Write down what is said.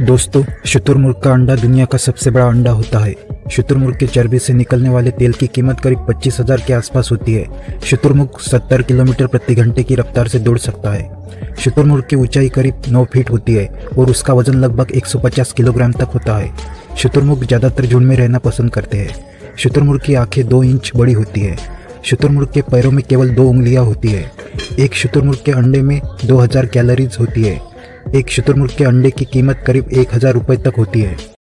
दोस्तों शुतुरमुर्ग का अंडा दुनिया का सबसे बड़ा अंडा होता है। शुतुरमुर्ग के चर्बी से निकलने वाले तेल की कीमत करीब पच्चीस हज़ार के आसपास होती है। शुतुरमुर्ग 70 किलोमीटर प्रति घंटे की रफ्तार से दौड़ सकता है। शुतुरमुर्ग की ऊंचाई करीब 9 फीट होती है और उसका वज़न लगभग 150 किलोग्राम तक होता है। शुतुरमुर्ग ज़्यादातर झुंड में रहना पसंद करते हैं। शुतुरमुर्ग की आँखें दो इंच बड़ी होती है। शुतुरमुर्ग के पैरों में केवल दो उंगलियाँ होती है। एक शुतुरमुर्ग के अंडे में 2000 कैलोरीज होती है। एक शतुर्मुर्ग के अंडे की कीमत करीब एक हज़ार रुपये तक होती है।